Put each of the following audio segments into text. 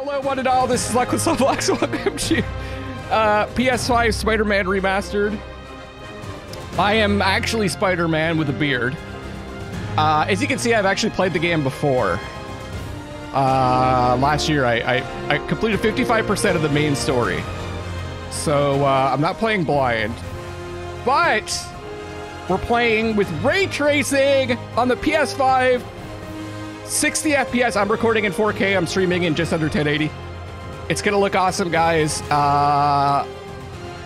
Hello, one and all. This is Luckless Lovelocks. Welcome to uh, PS5 Spider-Man Remastered. I am actually Spider-Man with a beard. Uh, as you can see, I've actually played the game before. Uh, last year, I, I, I completed 55% of the main story. So uh, I'm not playing blind. But we're playing with ray tracing on the PS5 60 FPS. I'm recording in 4K. I'm streaming in just under 1080. It's gonna look awesome, guys. Uh,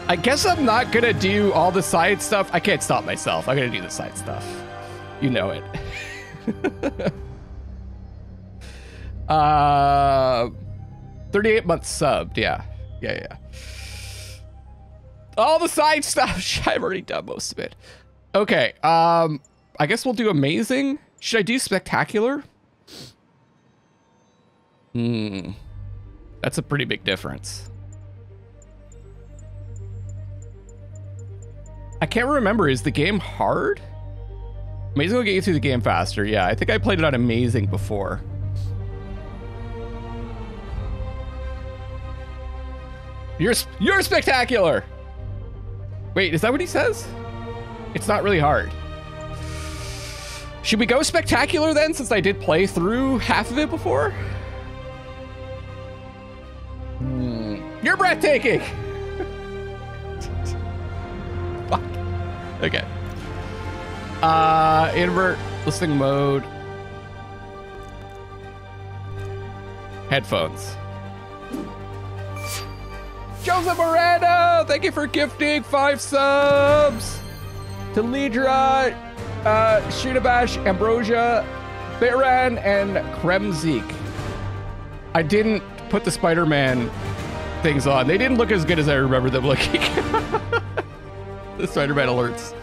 I guess I'm not gonna do all the side stuff. I can't stop myself. I'm gonna do the side stuff. You know it. uh, 38 months subbed. Yeah, yeah, yeah. All the side stuff. I've already done most of it. Okay. Um, I guess we'll do amazing. Should I do spectacular? Hmm. That's a pretty big difference. I can't remember. Is the game hard? Amazing will get you through the game faster. Yeah, I think I played it on Amazing before. You're you're spectacular. Wait, is that what he says? It's not really hard. Should we go spectacular then, since I did play through half of it before? Breathtaking! Fuck. Okay. Uh, invert listening mode. Headphones. Joseph Moreno, thank you for gifting five subs. To Lidra, uh, Shinabash, Ambrosia, Baran, and Kremzik. I didn't put the Spider-Man things on. They didn't look as good as I remember them looking. the Spider-Man alerts.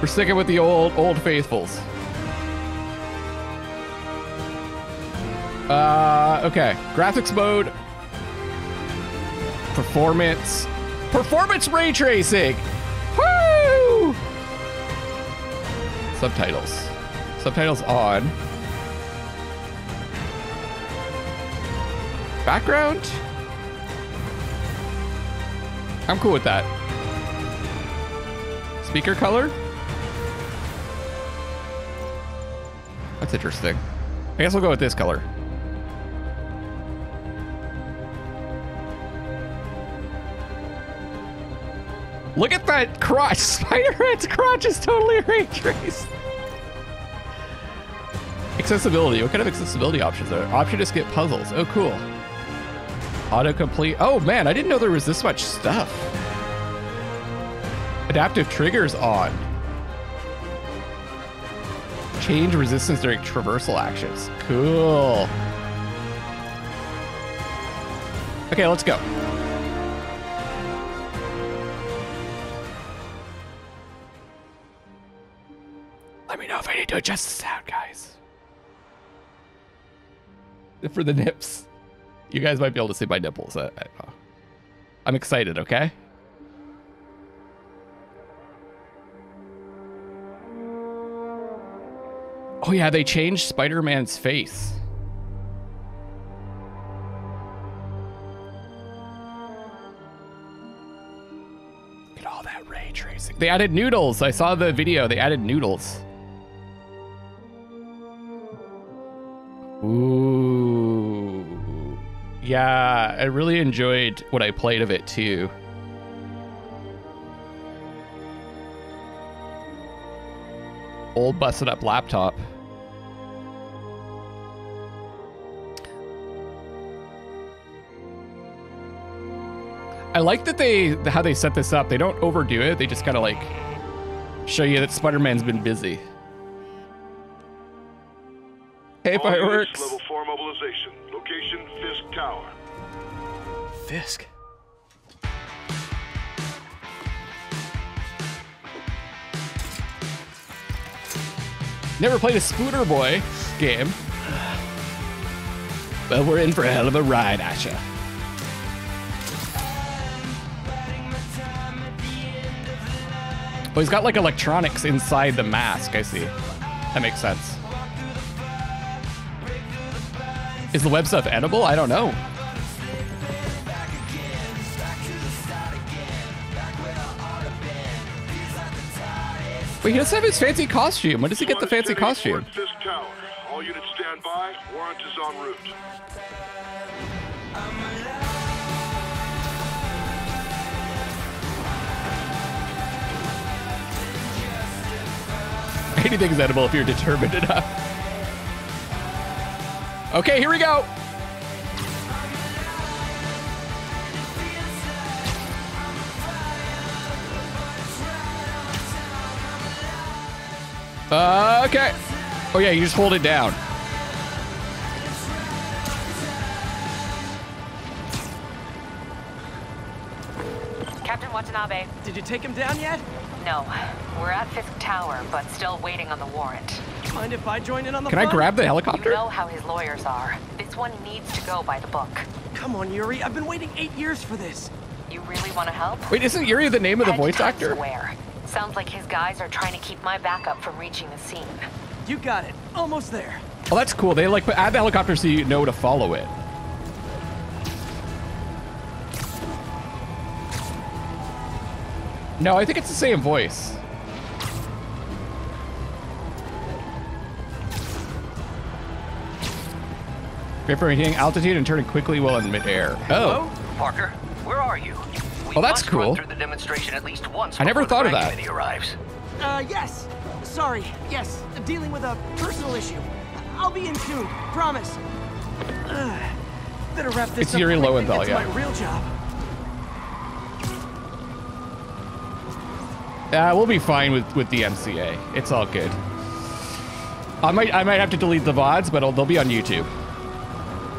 We're sticking with the old, old faithfuls. Uh, okay. Graphics mode. Performance. Performance ray tracing. Woo! Subtitles. Subtitles on. Background? I'm cool with that. Speaker color? That's interesting. I guess we'll go with this color. Look at that crotch. Spider-Man's crotch is totally ray traced. Accessibility. What kind of accessibility options are there? Option to skip puzzles. Oh, cool. Autocomplete. Oh, man. I didn't know there was this much stuff. Adaptive triggers on. Change resistance during traversal actions. Cool. Okay, let's go. Let me know if I need to adjust the sound, guys. For the nips. You guys might be able to see my nipples. I, I, uh, I'm excited, okay? Oh yeah, they changed Spider-Man's face. Look at all that ray tracing. They added noodles. I saw the video. They added noodles. Yeah, I really enjoyed what I played of it too. Old busted up laptop. I like that they how they set this up. They don't overdo it. They just kind of like show you that Spider-Man's been busy. Hey, fireworks. Level 4 mobilization. Location Fisk Tower. Fisk. Never played a Scooter Boy game. But we're in for a hell of a ride, Asha. Oh, he's got like electronics inside the mask. I see. That makes sense. Is the web stuff edible? I don't know. Wait, he doesn't have his fancy costume. When does he get the fancy costume? Fisk Tower. All units stand by. Warrant is en route. Anything's edible if you're determined enough. Okay, here we go. Uh, okay. Oh yeah, you just hold it down. Watanabe, Did you take him down yet? no. We're at Fisk Tower, but still waiting on the warrant. Mind if I join in on the Can I grab the helicopter? You helicopter? know how his lawyers are. This one needs to go by the book. Come on, Yuri. I've been waiting eight years for this. You really want to help? Wait, isn't Yuri the name of the Head to voice Times actor? Square. Sounds like his guys are trying to keep my backup from reaching the scene. You got it. Almost there. Oh, that's cool. They like add the helicopter so you know to follow it. No, I think it's the same voice. Great for hitting altitude and turning quickly while in midair. Oh, Parker, where are you? We Oh, that's cool. through the demonstration at least once I never before thought of that. grant committee arrives. Uh, yes. Sorry. Yes. Dealing with a personal issue. I'll be in soon. Promise. Ugh. Better wrap this It's up Yuri and Lowenthal, yeah. my real job. Uh, we'll be fine with with the MCA. It's all good. I might I might have to delete the vods, but it'll, they'll be on YouTube.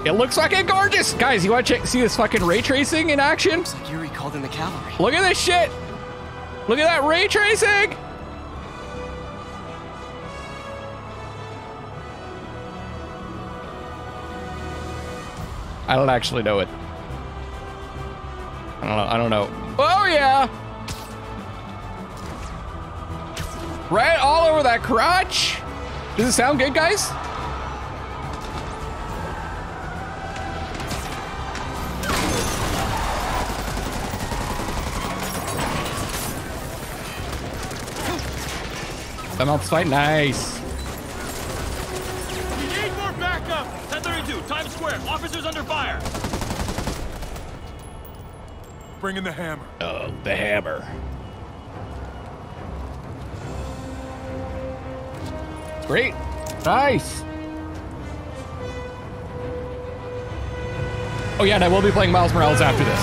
It looks fucking gorgeous, guys. You want to check see this fucking ray tracing in action? Looks Like Yuri called in the cavalry. Look at this shit. Look at that ray tracing. I don't actually know it. I don't know. I don't know. Oh yeah. Right all over that crotch. Does it sound good, guys? That mouth's fight. Nice. We need more backup! 1032, Times Square. Officers under fire. Bring in the hammer. Oh, the hammer. Great. Nice. Oh yeah, and I will be playing Miles Morales after this.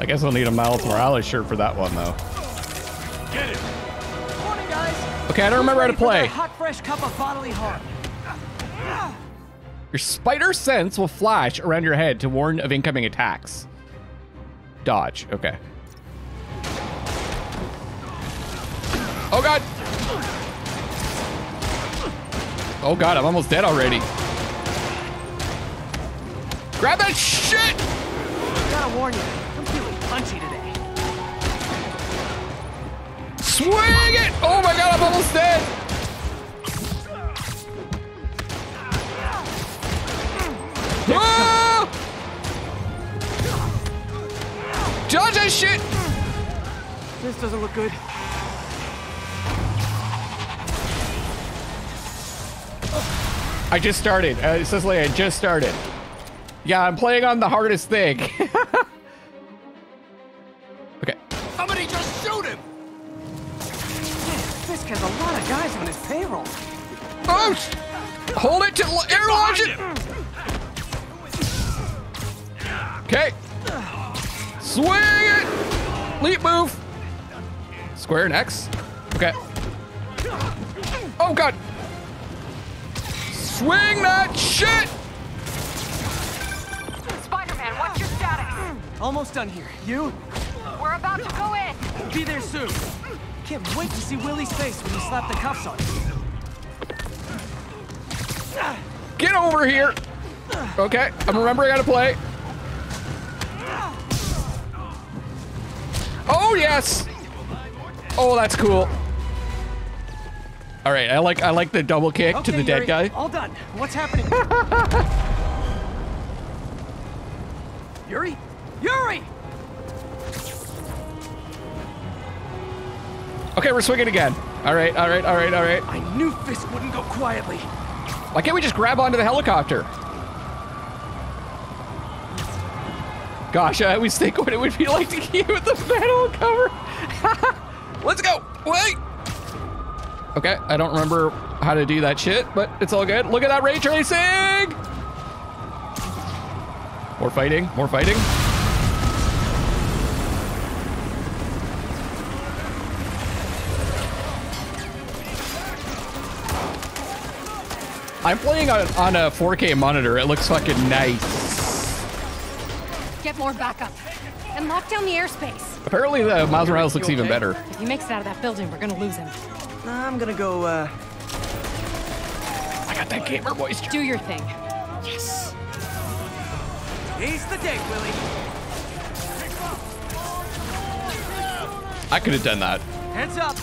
I guess I'll need a Miles Morales shirt for that one though. Okay, I don't remember how to Ready for that play. Hot, fresh cup of bodily harm. Your spider sense will flash around your head to warn of incoming attacks. Dodge. Okay. Oh god. Oh god, I'm almost dead already. Grab that shit! I Gotta warn you, I'm feeling punchy today. Swing it! Oh my god, I'm almost dead. Ah! Dodge that shit! This doesn't look good. I just started. Uh, Cicely, I just started. Yeah, I'm playing on the hardest thing. Sh- Hold it to l- air launch it! Okay. Swing it! Leap move. Square and X. Okay. Oh god. Swing that shit! Spider-Man, what's your status? Almost done here. You? We're about to go in. Be there soon. Can't wait to see Willie's face when you slap the cuffs on him. Get over here. Okay, I'm remembering how to play. Oh yes. Oh, that's cool. All right, I like I like the double kick to Okay, the dead Yuri, guy. All done. What's happening? Yuri? Yuri! Okay, we're swinging again. All right, all right, all right, all right. I knew Fisk wouldn't go quietly. Why can't we just grab onto the helicopter? Gosh, I always think what it would be like to keep with the metal cover. Let's go. Wait. Okay, I don't remember how to do that shit, but it's all good. Look at that ray tracing. More fighting, more fighting. I'm playing on, on a 4K monitor. It looks fucking nice. Get more backup. And lock down the airspace. Apparently, the Miles Morales looks You even better. If he makes it out of that building, we're gonna lose him. I'm gonna go, uh, I got that gamer voice. Do your thing. Yes. He's the day, Willie. I could have done that. Heads up.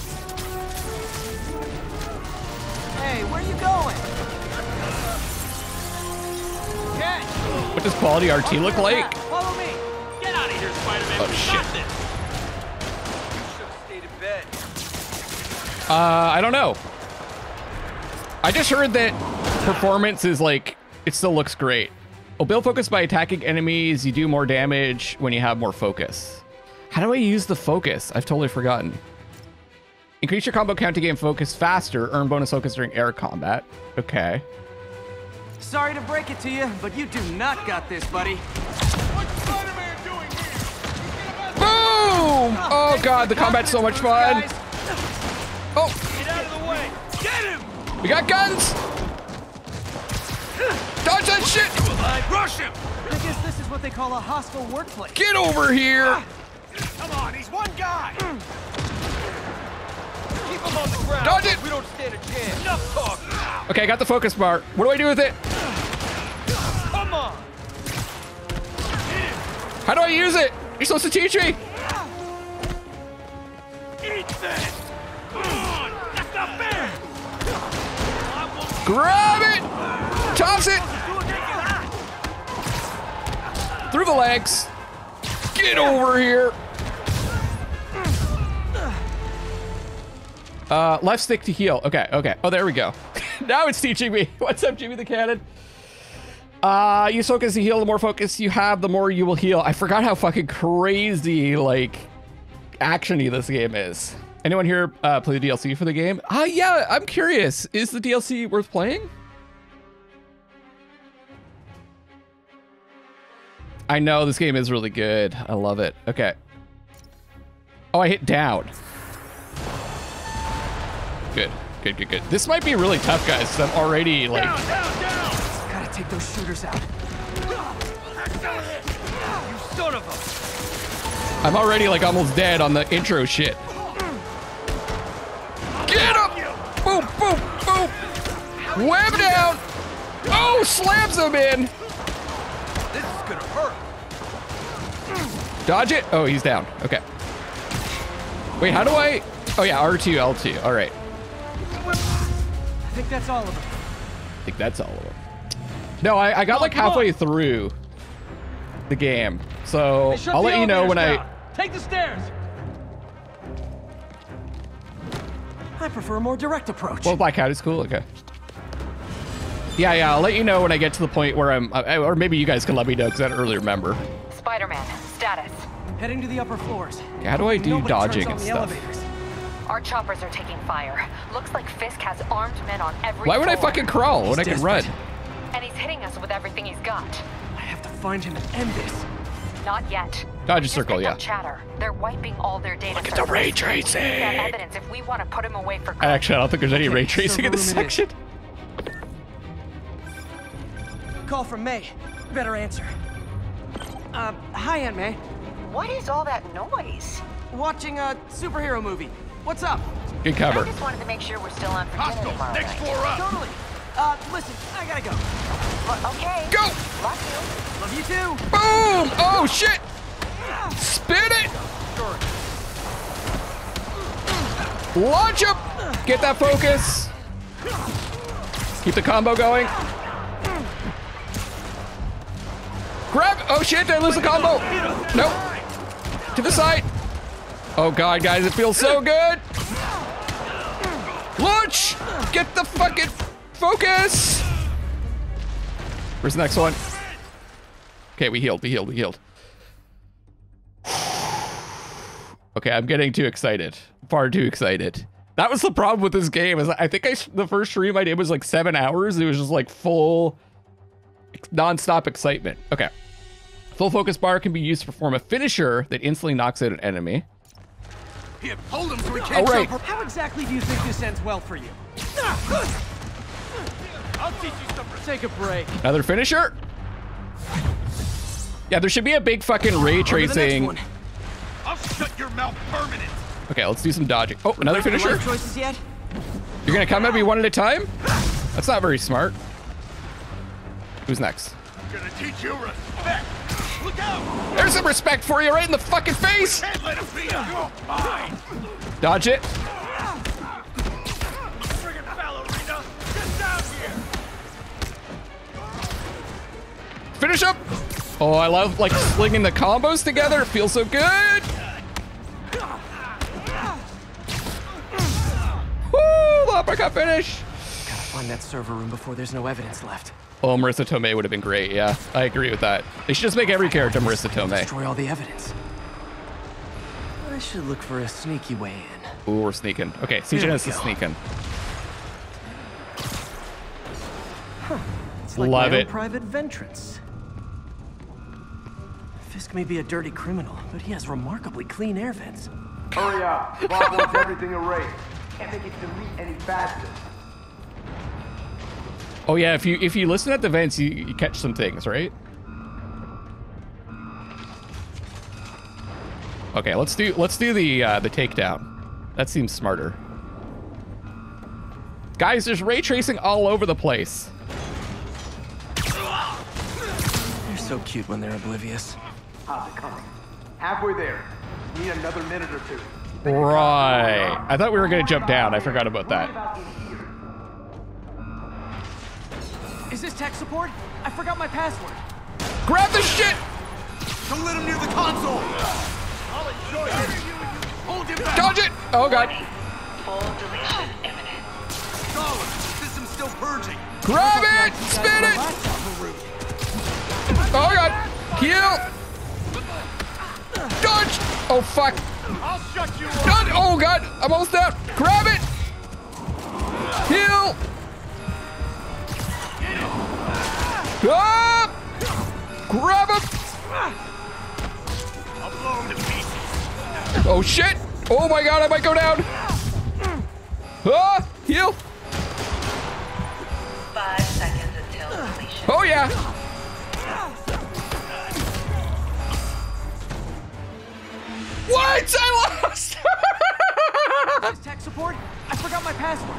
Hey, where are you going? What does quality RT look like? Follow me. Get out of here, Spider-Man. Oh, we shit. got this. Stayed in bed. Uh, I don't know. I just heard that performance is like, it still looks great. Oh, build focus by attacking enemies. You do more damage when you have more focus. How do I use the focus? I've totally forgotten. Increase your combo count to gain focus faster. Earn bonus focus during air combat. Okay. Sorry to break it to you, but you do not got this, buddy. Boom! Oh god, the combat's so much fun. Oh, Get out of the way. Get him. we got guns. Dodge that shit. Rush him. I guess this is what they call a hostile workplace. Get over here. Come on, he's one guy. Him on the ground. Dodge it. We don't stand a chance. Enough talk. Okay, I got the focus bar. What do I do with it? Come on. How do I use it? You're supposed to teach me. Eat that. Come on. That's not fair. Grab it. Toss it do it naked. through the legs. Get over here. Uh, left stick to heal. Okay, okay. Oh, there we go. now it's teaching me. What's up, Jimmy the Cannon? Uh, you focus to heal. The more focus you have, the more you will heal. I forgot how fucking crazy, like, actiony this game is. Anyone here uh, play the DLC for the game? Uh, yeah, I'm curious. Is the DLC worth playing? I know this game is really good. I love it. Okay. Oh, I hit down. Good, good, good, good. This might be really tough, guys. I'm already like, Down, down, down. Gotta take those shooters out. You son of a. I'm already like almost dead on the intro shit. Get him! Boom, boom, boom! Web down! Oh, slams him in! This is gonna hurt. Dodge it. Oh, he's down. Okay. Wait, how do I? Oh yeah, R2, L2. All right. I think that's all of them. I think that's all of them. No, I, I got like come on. halfway through the game, so I'll let you know when elevators I. Take the stairs. I prefer a more direct approach. Well, Black Blackout is cool. Okay. Yeah, yeah. I'll let you know when I get to the point where I'm, uh, or maybe you guys can let me know because I don't really remember. Spider-Man, status. Heading to the upper floors. How do I do Nobody dodging and stuff? elevators. Our choppers are taking fire. Looks like Fisk has armed men on every Why would I fucking crawl when I He's can run? And he's hitting us with everything he's got. I have to find him and end this. Not yet. Dodge a circle, yeah. Chatter. They're wiping all their data. Look at the ray servers. We need tracing. That evidence if we want to put him away for good. Actually, I don't think there's any Okay, ray tracing in this server room it is. section. Call from May. Better answer. Uh, hi, Aunt May. What is all that noise? Watching a superhero movie. What's up? Good cover. I just wanted to make sure we're still on for dinner Hostile. tomorrow Next night. floor up. Totally. Uh, listen, I gotta go. Okay. Go! Love you. Love you too. Boom! Oh shit! Spin it! Launch him! Get that focus. Keep the combo going. Grab! Oh shit! Did I lose the combo? Nope. To the side. Oh god, guys, it feels so good. Launch! Get the fucking focus. Where's the next one? Okay, we healed. We healed. We healed. Okay, I'm getting too excited. Far too excited. That was the problem with this game. Is I think I the first stream I did was like seven hours. It was just like full, non-stop excitement. Okay. Full focus bar can be used to perform a finisher that instantly knocks out an enemy. Here, hold him so we can't right. jump. How exactly do you think this ends well for you? I'll teach you some Take a break. Another finisher. Yeah, there should be a big fucking ray On to the next tracing. I'll shut your mouth permanent. Okay, let's do some dodging. Oh, another finisher. choices yet? You're gonna come at me one at a time? That's not very smart. Who's next? I'm gonna teach you respect. Look out! There's some respect for you right in the fucking face. Can't let him beat us. Mine. Dodge it. Friggin' ballerina, get down here. Finish up. Oh, I love like slinging the combos together. It feels so good. Woo! The uppercut finish. Gotta find that server room before there's no evidence left. Oh, Marisa Tomei would have been great. Yeah, I agree with that. They should just make every character Marisa Tomei. Destroy all the evidence. I should look for a sneaky way in. Ooh, we're sneaking. Okay, Here we CJNS is go. sneaking. It's like Love my it. private ventrance. Fisk may be a dirty criminal, but he has remarkably clean air vents. Oh, Hurry up. Bob wants everything erased. Can't make it delete any faster. Oh yeah, if you if you listen at the vents, you, you catch some things, right? Okay, let's do let's do the uh, the takedown. That seems smarter. Guys, there's ray tracing all over the place. They're so cute when they're oblivious. How's it coming? Halfway there. Need another minute or two. Right. I thought we were gonna jump down. I forgot about that. This tech support? I forgot my password. Grab the shit. Don't let him near the console. I'll enjoy it. Hold him back. Dodge it. Oh god. Full deletion imminent. Scholar, system's still purging. Grab it. Spin it. Oh god. Heal. Dodge. Oh fuck. I'll shut you up. Dodge. Oh god. I'm almost down. Grab it. Heal. Ah! Grab him. I'll blow him to pieces. Oh shit. Oh my god. I might go down. Ah! Heal. Five seconds until deletion. Oh yeah. What? I lost. Tech support? I forgot my password.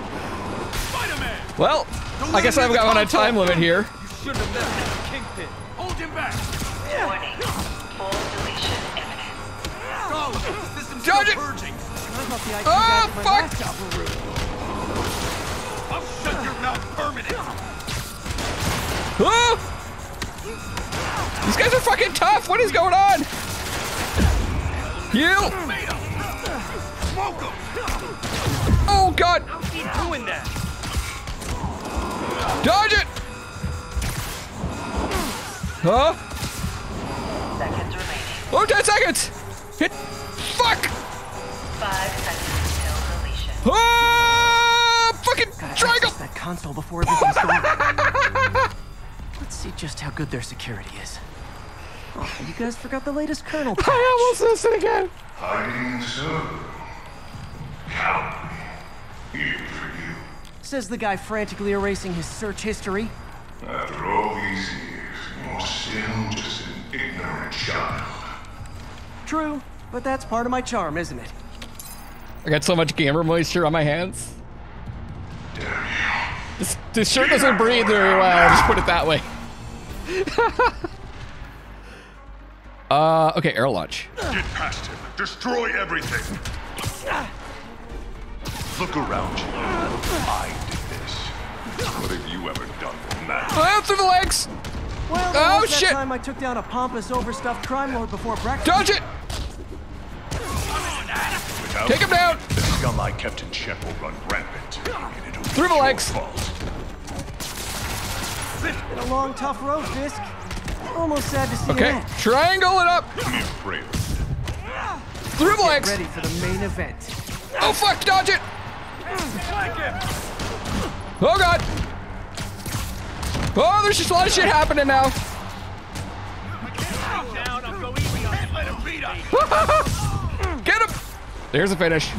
Spider-Man. well, I guess I've got on a time limit here. You shouldn't have left him the kingpin. Hold him back. Warning. Full deletion imminent. Scholar, the system's Dodge still it. purging. I thought the IT guys at my fuck. last job were rude. I'll shut your mouth permanent. Ah! These guys are fucking tough. What is going on? Heal. Made him. Smoke him. Oh god. Keep doing that. Dodge it. Huh? Seconds remaining. Oh, 10 seconds. Hit. Fuck. Five seconds until deletion. Ah! Fucking Gotta triangle. that console before everything's gone. Let's see just how good their security is. Oh, you guys forgot the latest kernel patch. I almost missed it again. Hiding so. Cowardly. Even for you. Says the guy frantically erasing his search history. After all these years, you're still just an ignorant child. True, but that's part of my charm, isn't it? I got so much gamer moisture on my hands. Just This shirt doesn't breathe very well. I'll just put it that way. uh, okay, air launch. Get past him. Destroy everything. Look around you. I did this. What have you ever done with that? Through the legs. Well, Oh, was that shit. time I took down a pompous, overstuffed crime lord before breakfast. Dodge it. Without Take him down. The scum I kept in check will run rampant. And it'll be Through the your legs. fault. Been a long, tough road, Fisk. Almost sad to see Okay, it end. triangle it up. Come here, Prelude. Through the legs. Ready for the main event. Oh fuck, dodge it. Oh god. Oh, there's just a lot of shit happening now. Get him. There's a finish.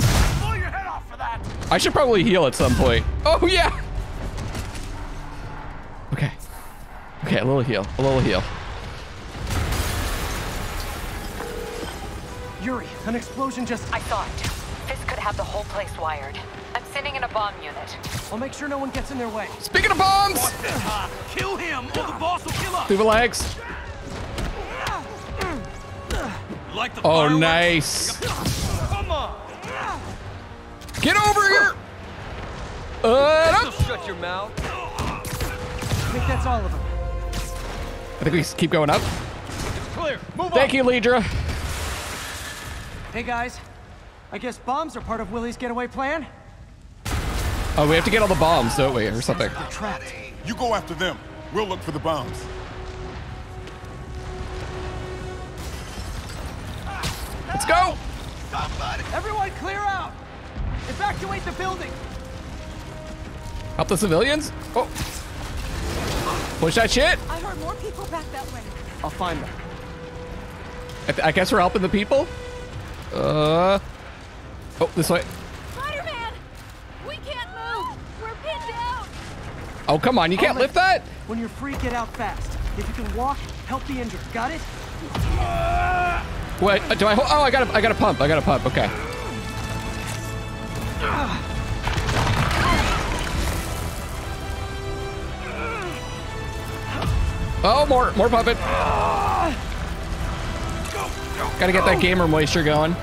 I should probably heal at some point. Oh yeah. Okay. Okay, a little heal. A little heal. Yuri, an explosion just... I it. Fisk could have the whole place wired. I'm sending in a bomb unit. I'll make sure no one gets in their way. Speaking of bombs, Kill him, or the boss will kill us. through the legs. Like the Oh, fireworks? nice. Come on. Get over here. Uh, up. Shut your mouth. I think that's all of them. I think we s- keep going up. It's Clear. Move Thank you, Lidra. Hey, guys. I guess bombs are part of Willie's getaway plan? Oh, we have to get all the bombs, don't we, or something? They're trapped. You go after them. We'll look for the bombs. Let's go. Everyone clear out! Evacuate the building! Help the civilians. Oh. Push that shit. I heard more people back that way. I'll find them. I, th- I guess we're helping the people. Uh. Oh, this way. Spider-Man! We can't move! We're pinned down! Oh, come on. You can't lift that? When you're free, get out fast. If you can walk, help the injured. Got it? Wait, do I? ho- Oh, I got to I got to pump. I got to pump. Okay. Oh, more more pumping. Got to get that gamer moisture going.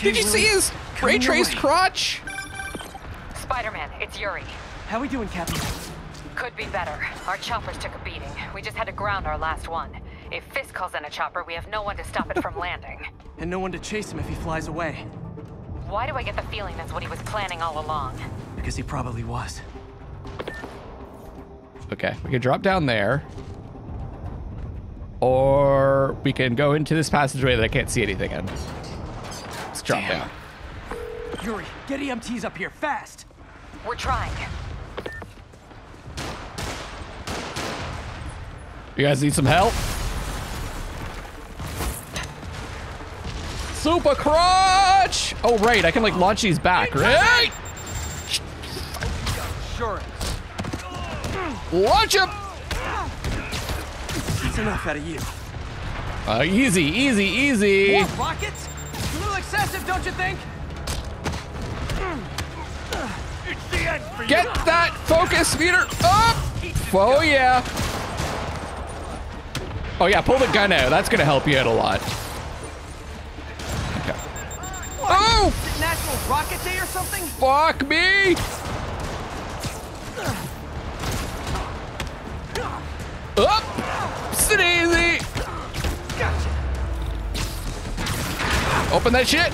Did you see his ray your traced crotch? Spider-Man, it's Yuri. How we doing, Captain? Could be better. Our choppers took a beating. We just had to ground our last one. If Fisk calls in a chopper, we have no one to stop it from landing. And no one to chase him if he flies away. Why do I get the feeling that's what he was planning all along? Because he probably was. Okay, we can drop down there. Or we can go into this passageway that I can't see anything in. Let's drop Damn. down. Yuri, get EMTs up here, fast! We're trying. You guys need some help? Super crotch! Oh, right, I can like launch these back, right? Sure. Launch them! That's enough out of you. Uh, easy, easy, easy. More rockets? It's a little excessive, don't you think? It's the end for you. Get that focus meter up! Oh, yeah. Oh, yeah, pull the gun out. That's gonna help you out a lot. Okay. Oh, National Rocket Day or something? fuck me! Up! Sit Open that shit!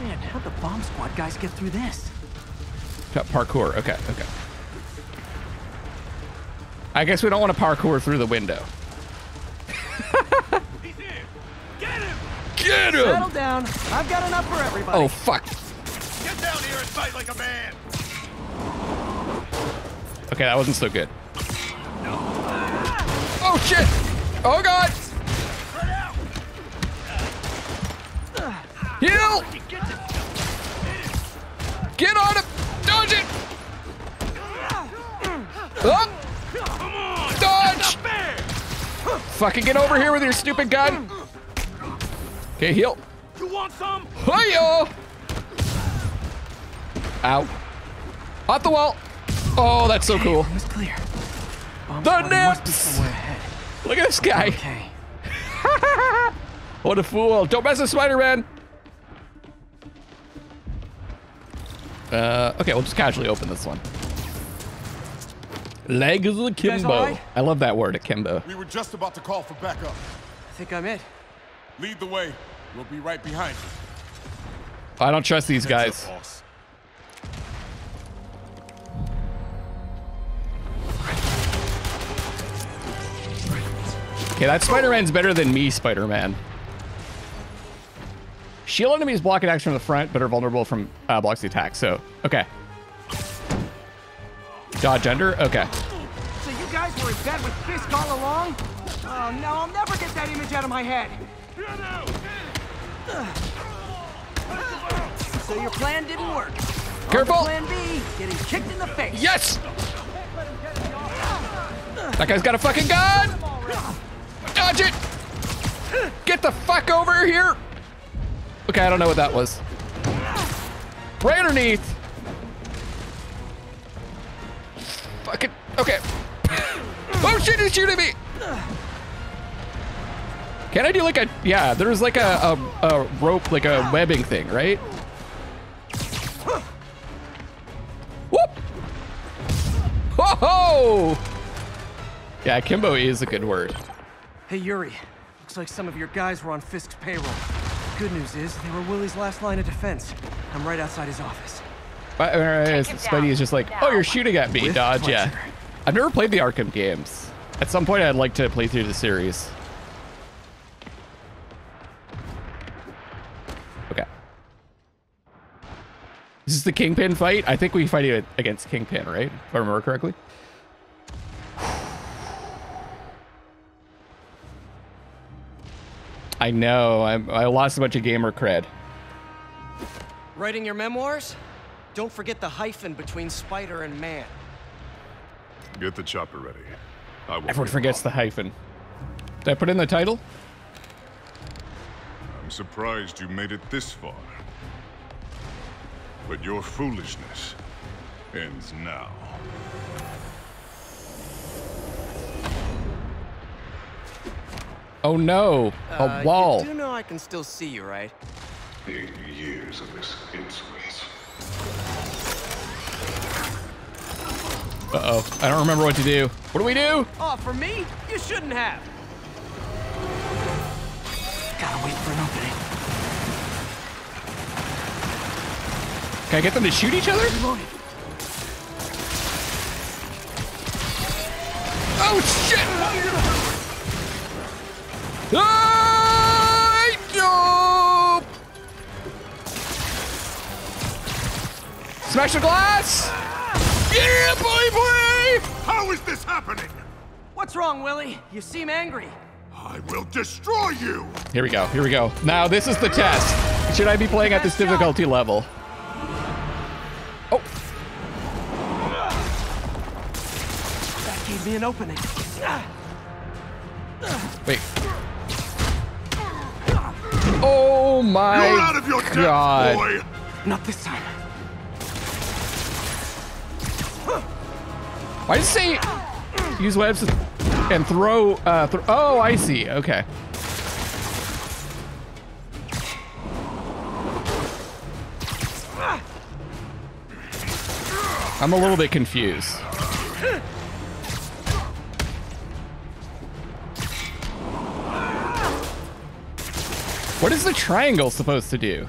Man, how'd the bomb squad guys get through this? Got parkour. Okay, okay. I guess we don't want to parkour through the window. He's here. Get him. Get him! Settle down. I've got enough for everybody. Oh, fuck. Get down here and fight like a man. Okay, that wasn't so good. Oh, shit! Oh, God! Get on him! Dodge it! Up! Dodge! Fucking get over here with your stupid gun. Okay, heal. You want some? Hiyo! Ow. Off the wall. Oh, that's so cool. It was clear. Um, the must be nips! Look at this guy. Okay. What a fool. Don't mess with Spider-Man. Uh, okay, we'll just casually open this one. Legs guys akimbo. all right? I love that word, akimbo. We were just about to call for backup. I think I'm it. Lead the way. We'll be right behind you. I don't trust these guys. Okay, that Spider-Man's better than me, Spider-Man. Shield enemies block attacks from the front, but are vulnerable from uh, blocks the attack. So, okay. Dodge under? Okay. So you guys were in bed with Fisk all along? Oh no, I'll never get that image out of my head. So your plan didn't work. Careful. Plan B, getting kicked in the face. Yes! That guy's got a fucking gun! Dodge it! Get the fuck over here! Okay, I don't know what that was. Right underneath! Fucking, okay. Oh shit, he's shooting me! Can I do like a, yeah, there's like a, a, a rope, like a webbing thing, right? Whoop! Whoa! Yeah, Kimbo is a good word. Hey Yuri, looks like some of your guys were on Fisk's payroll. Good news is they were Willie's last line of defense. I'm right outside his office. But, uh, Spidey is just like, oh, you're shooting at me, With dodge, yeah. I've never played the Arkham games. At some point, I'd like to play through the series. Okay. This is the Kingpin fight? I think we fight it against Kingpin, right? If I remember correctly. I know. I'm, I lost a bunch of gamer cred. Writing your memoirs? Don't forget the hyphen between spider and man. Get the chopper ready. I will Everyone get forgets the hyphen. Did I put in the title? I'm surprised you made it this far. But your foolishness ends now. Oh no, a Uh, wall. You do know I can still see you, right? Eight years of this insolence. Uh-oh, I don't remember what to do. What do we do? Oh, for me? You shouldn't have. Gotta wait for an opening. Can I get them to shoot each other? Reloading. Oh shit! Ah, Smash the glass! Yeah, boy, boy! How is this happening? What's wrong, Willie? You seem angry. I will destroy you! Here we go, here we go. Now, this is the test. Should I be playing at this difficulty level? Oh, That gave me an opening. wait. Oh my You're out of your depth, God. boy! Not this time. Why does it say use webs and throw, uh, thro oh, I see, okay. I'm a little bit confused. What is the triangle supposed to do?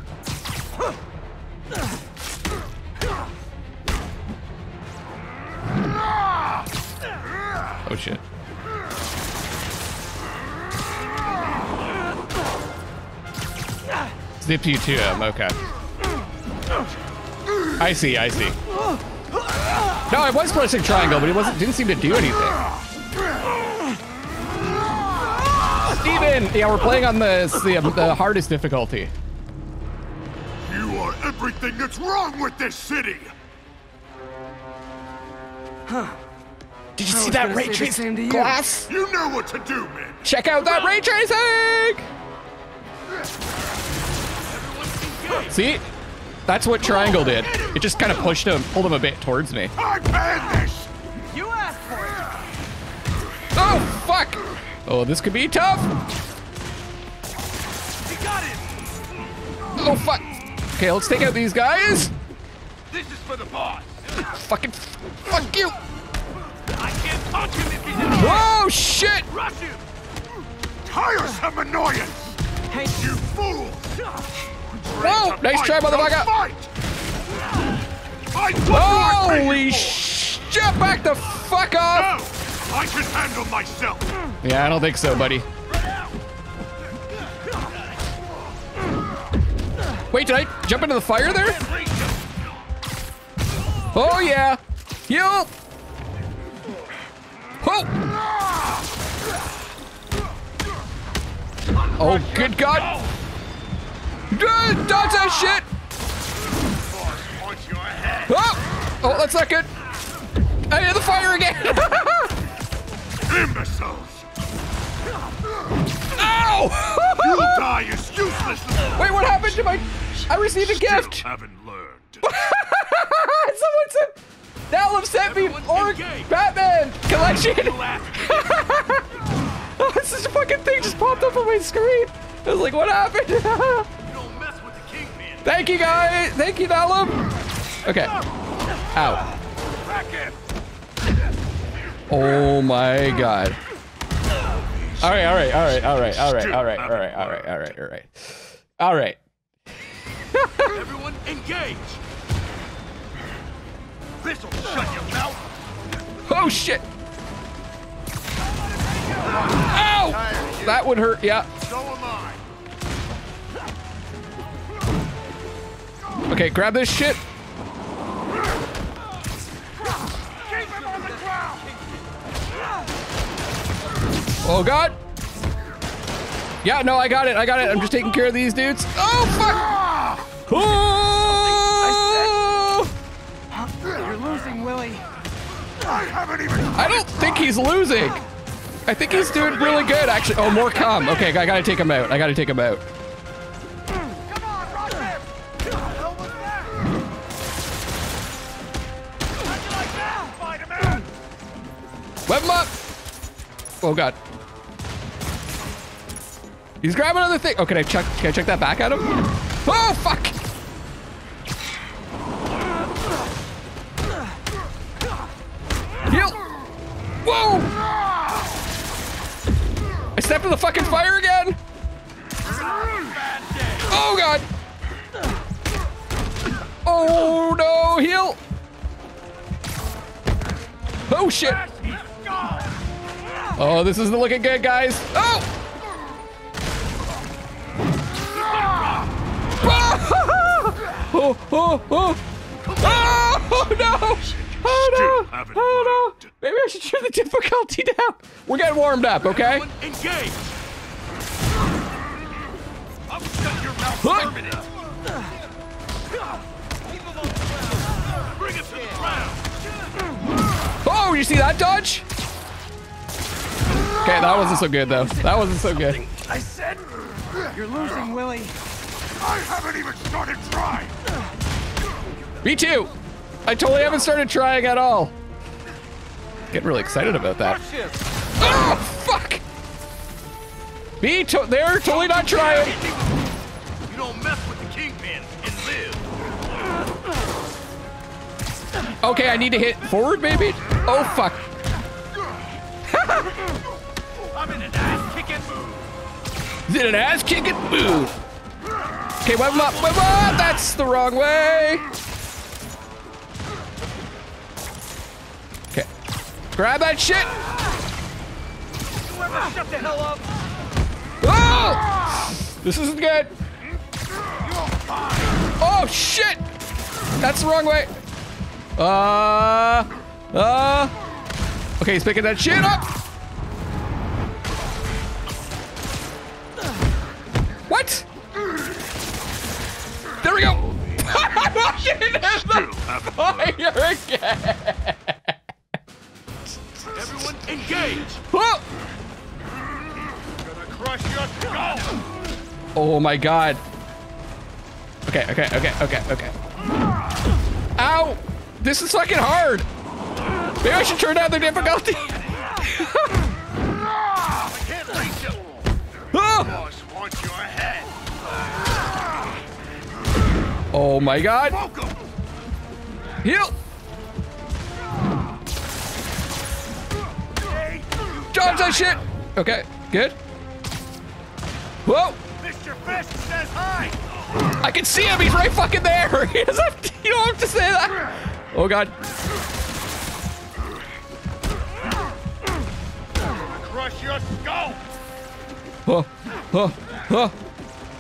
Oh shit. Zip you to him, okay. I see, I see. No, I was pressing triangle, but it wasn't didn't seem to do anything. Steven! Yeah, we're playing on the, the, the hardest difficulty. You are everything that's wrong with this city! Did you I see that gonna ray say the trace same to you. glass? You know what to do, man. Check out that ray tracing! See? That's what triangle did. It just kind of pushed him, pulled him a bit towards me. I banned this. You asked for it. Oh, fuck! Oh, this could be tough. You got it! Oh, fuck. Okay, let's take out these guys. This is for the boss! Fucking, fuck you. I can't touch him if he's in the way! Whoa, shit! Rush him! Tiresome annoyance. Hey, You fool. Whoa, nice try, motherfucker. Fight. I told you I'd Holy pay you shit, back the fuck off! for- No, I can handle myself. Yeah, I don't think so, buddy. Wait, did I jump into the fire there? Oh, yeah. Heal. Oh. Oh, good God. Dodge that shit. Point your head. Oh, oh, that's not good. I hit the fire again. Imbeciles. Ow! You'll die as useless Wait, what happened to my? I received a gift. haven't learned. Someone Dalem sent me or. Batman collection. Oh, this is fucking thing just popped up on my screen. I was like, what happened? You don't mess with the kingpin! Thank you guys. Thank you, Dalem. Okay. Ow. Oh my god. All right, all right, all right, all right, all right, all right, all right, all right, all right, all right, all right. Everyone engage! This'll shut your mouth! Oh shit. Ow! That would hurt. Yeah. So am I. Okay, grab this shit. Keep him on the ground. Oh god. Yeah, no, I got it. I got it. I'm just taking care of these dudes. Oh fuck! Ah! Oh! I don't think he's losing. I think he's doing really good, actually. Oh, more come. Okay, I gotta take him out. I gotta take him out. Web him up. Oh god. He's grabbing another thing. Oh, can I check? Can I check that back at him? Oh fuck! Heal! Whoa! I stepped in the fucking fire again. Oh god! Oh no! Heal! Oh shit! Oh, this isn't looking good, guys. Oh! Oh, oh, oh. Oh, no. Oh, no. Oh, no. Maybe I should turn the difficulty down. We're getting warmed up, okay? Everyone engage! I'll shut your mouth Huh? Bring it to the ground! Oh, you see that dodge? Okay, that wasn't so good, though. That wasn't so good. I said you're losing, Willie. I haven't even started trying. Me too. I totally haven't started trying at all. Getting really excited about that. Oh, fuck! Be to they're totally not trying. You don't mess with the kingpin and live! Okay, I need to hit forward, maybe? Oh, fuck. I'm in an ass-kicking mood! Is it an ass kicking move? Okay, web up, web up! That's the wrong way! Grab that shit! Whoever shut the hell up! Oh! This isn't good. Oh, shit! That's the wrong way. Uh, uh. Okay, he's picking that shit up. What? There we go. Fire again. Engage! Oh! oh my god. Okay, okay, okay, okay, okay. Ow! This is fucking hard! Maybe I should turn down the difficulty! oh! oh my god! Heal! Dodge that shit. Okay, good. Whoa. Mr. Fisk says hi. I can see him. He's right fucking there. He doesn't you don't have to say that. Oh god. Crush your skull. Oh, oh, oh,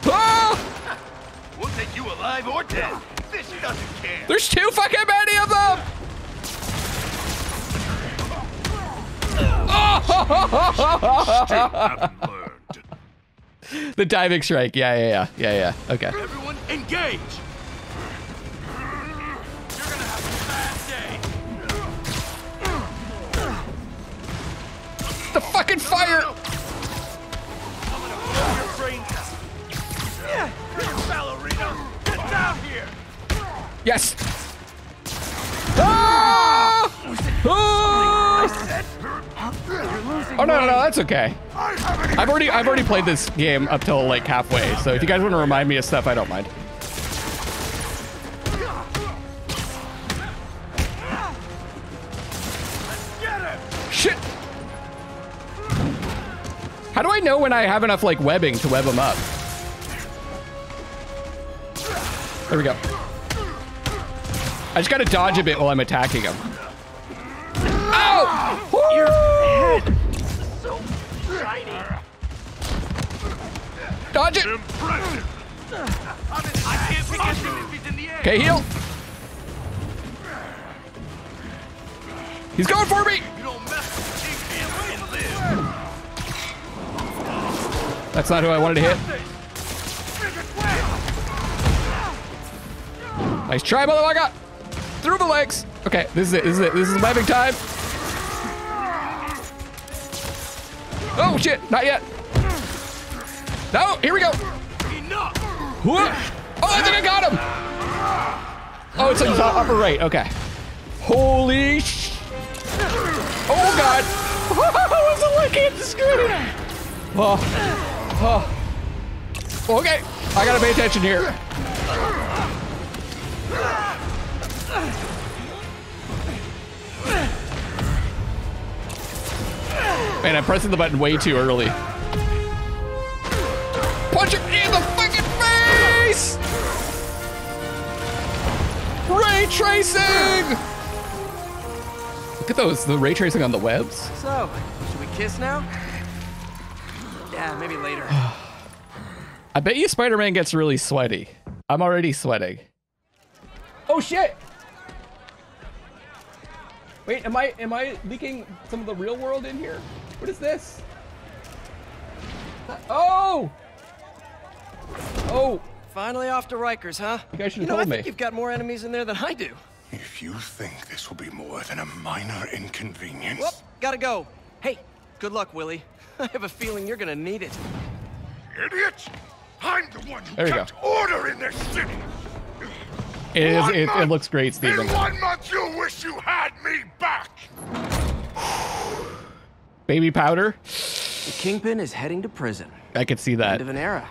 oh! We'll take you alive or dead. Fisk doesn't care. There's too fucking many of them. Oh! the diving strike. Yeah, yeah, yeah, yeah, yeah. Okay. Everyone engage. You're gonna have a. The fucking fire. I'm gonna blow your brains ballerina. Get down here. Yes. Ah! Ah! Oh no, no, no, that's okay. I've already, I've already played this game up till like halfway. So if you guys want to remind me of stuff, I don't mind. Shit. How do I know when I have enough like webbing to web them up? There we go. I just gotta dodge a bit while I'm attacking him. Ow! Head. So shiny. Dodge it. Okay, heal. He's going for me. That's not who I wanted to hit. Nice try, motherfucker. Through the legs. Okay, this is it. This is it. This is webbing time. Shit! Not yet. No, here we go. Oh, I think I got him. Oh, it's in the upper right. Okay. Holy sh! Oh god! I wasn't at the screen. Oh. Oh. Okay, I gotta pay attention here. Man, I'm pressing the button way too early. Punch him in the fucking face! Ray tracing! Look at those, the ray tracing on the webs. So, should we kiss now? Yeah, maybe later. I bet you Spider-Man gets really sweaty. I'm already sweating. Oh shit! Wait, am I am I leaking some of the real world in here? What is this? Oh! Oh! Finally off to Rikers, huh? You guys should You have know, I told think me. you've got more enemies in there than I do. If you think this will be more than a minor inconvenience, Whoop, gotta go. Hey, good luck, Willie. I have a feeling you're gonna need it. idiot! I'm the one who There you kept order in this city. It is. One It, it month- looks great, Steven. In one month, you wish you had me back. Baby powder. The Kingpin is heading to prison. I could see that. End of an era.